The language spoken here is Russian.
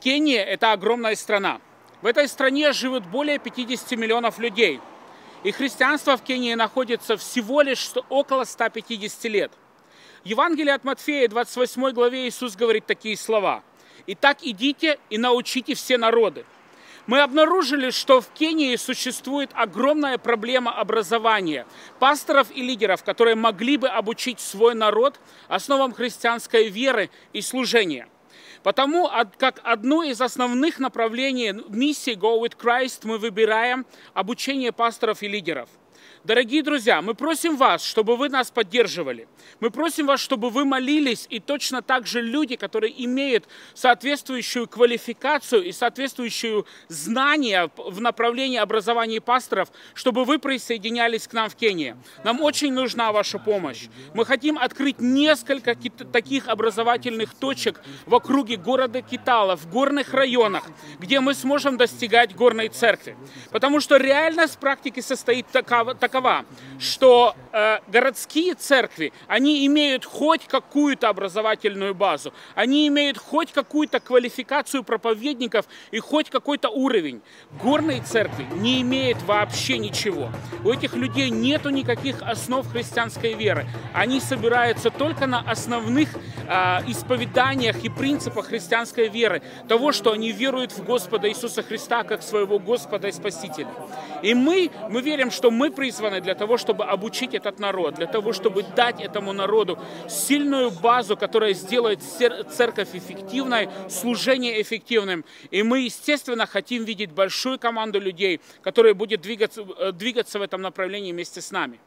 Кения – это огромная страна. В этой стране живет более 50 миллионов людей. И христианство в Кении находится всего лишь около 150 лет. В Евангелии от Матфея, 28 главе, Иисус говорит такие слова. «Итак, идите и научите все народы». Мы обнаружили, что в Кении существует огромная проблема образования пасторов и лидеров, которые могли бы обучить свой народ основам христианской веры и служения – Потому как одно из основных направлений миссии Go with Christ мы выбираем обучение пасторов и лидеров – Дорогие друзья, мы просим вас, чтобы вы нас поддерживали. Мы просим вас, чтобы вы молились, и точно так же люди, которые имеют соответствующую квалификацию и соответствующую знания в направлении образования пасторов, чтобы вы присоединялись к нам в Кении. Нам очень нужна ваша помощь. Мы хотим открыть несколько таких образовательных точек в округе города Китала, в горных районах, где мы сможем достигать горной церкви. Потому что реальность практики состоит такова, такова, что э, городские церкви, они имеют хоть какую-то образовательную базу, они имеют хоть какую-то квалификацию проповедников и хоть какой-то уровень. Горные церкви не имеют вообще ничего. У этих людей нету никаких основ христианской веры. Они собираются только на основных э, исповеданиях и принципах христианской веры, того, что они веруют в Господа Иисуса Христа как своего Господа и Спасителя. И мы, мы верим, что мы призваны призваны для того, чтобы обучить этот народ, для того, чтобы дать этому народу сильную базу, которая сделает церковь эффективной, служение эффективным. И мы, естественно, хотим видеть большую команду людей, которая будет двигаться, э, двигаться в этом направлении вместе с нами.